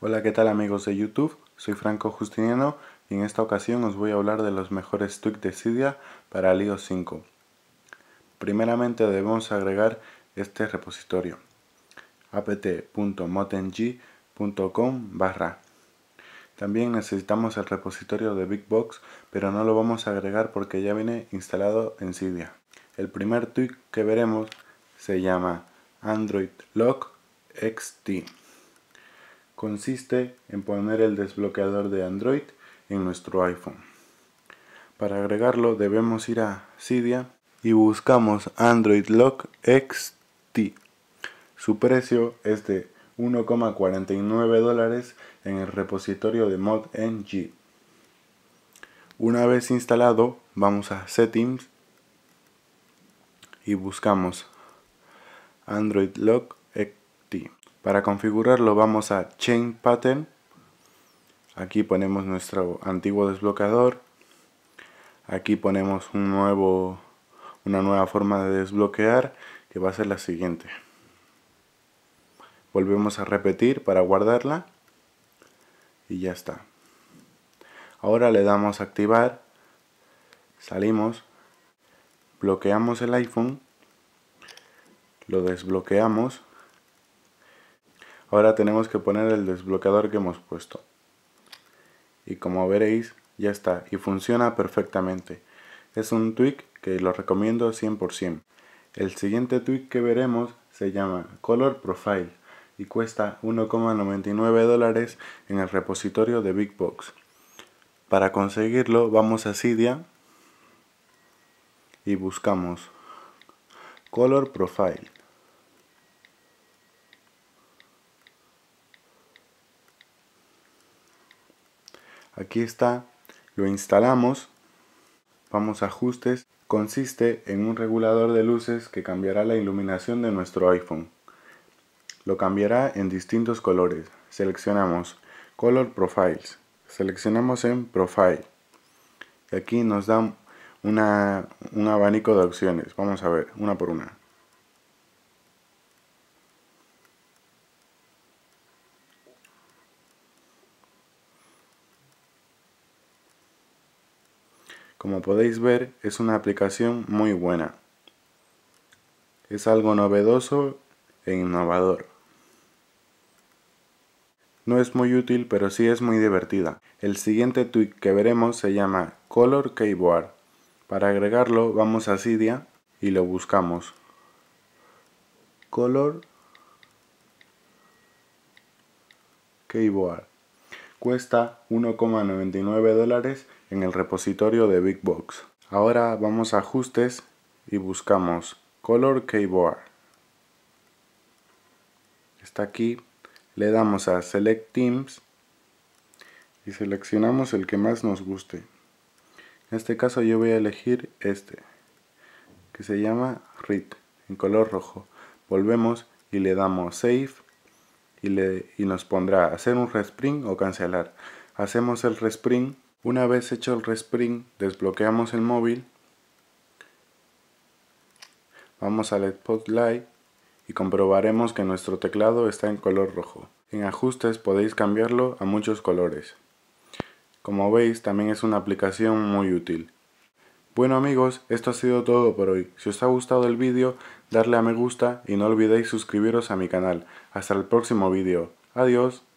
Hola, ¿qué tal amigos de YouTube? Soy Franco Justiniano y en esta ocasión os voy a hablar de los mejores tweaks de Cydia para iOS 5. Primeramente debemos agregar este repositorio apt.modng.com barra también necesitamos el repositorio de Bigbox, pero no lo vamos a agregar porque ya viene instalado en Cydia. El primer tweak que veremos se llama Android Lock XT consiste en poner el desbloqueador de Android en nuestro iPhone. Para agregarlo debemos ir a Cydia y buscamos Android Lock XT. Su precio es de 1,49 dólares en el repositorio de ModNG. Una vez instalado, vamos a Settings y buscamos Android Lock XT. Para configurarlo vamos a Chain Pattern. Aquí ponemos nuestro antiguo desbloqueador. Aquí ponemos un nuevo, una nueva forma de desbloquear que va a ser la siguiente. Volvemos a repetir para guardarla y ya está. Ahora le damos a activar, salimos, bloqueamos el iPhone, lo desbloqueamos Ahora tenemos que poner el desbloqueador que hemos puesto. Y como veréis, ya está y funciona perfectamente. Es un tweak que lo recomiendo 100%. El siguiente tweak que veremos se llama Color Profile y cuesta 1,99 dólares en el repositorio de Big Box. Para conseguirlo vamos a Cydia y buscamos Color Profile. Aquí está, lo instalamos, vamos a ajustes, consiste en un regulador de luces que cambiará la iluminación de nuestro iPhone. Lo cambiará en distintos colores. Seleccionamos Color Profiles, seleccionamos en Profile y aquí nos dan un abanico de opciones. Vamos a ver, una por una. Como podéis ver, es una aplicación muy buena. Es algo novedoso e innovador. No es muy útil, pero sí es muy divertida. El siguiente tweak que veremos se llama Color Keyboard. Para agregarlo vamos a Cydia y lo buscamos. Color Keyboard. Cuesta 1,99 dólares en el repositorio de BigBox. Ahora vamos a ajustes y buscamos Color Keyboard. Está aquí, le damos a Select Teams y seleccionamos el que más nos guste. En este caso yo voy a elegir este, que se llama Read, en color rojo. Volvemos y le damos Save y, le, y nos pondrá hacer un respring o cancelar. Hacemos el respring una vez hecho el respring, desbloqueamos el móvil, vamos al Spotlight y comprobaremos que nuestro teclado está en color rojo. En ajustes podéis cambiarlo a muchos colores. Como veis también es una aplicación muy útil. Bueno amigos, esto ha sido todo por hoy. Si os ha gustado el vídeo, darle a me gusta y no olvidéis suscribiros a mi canal. Hasta el próximo vídeo. Adiós.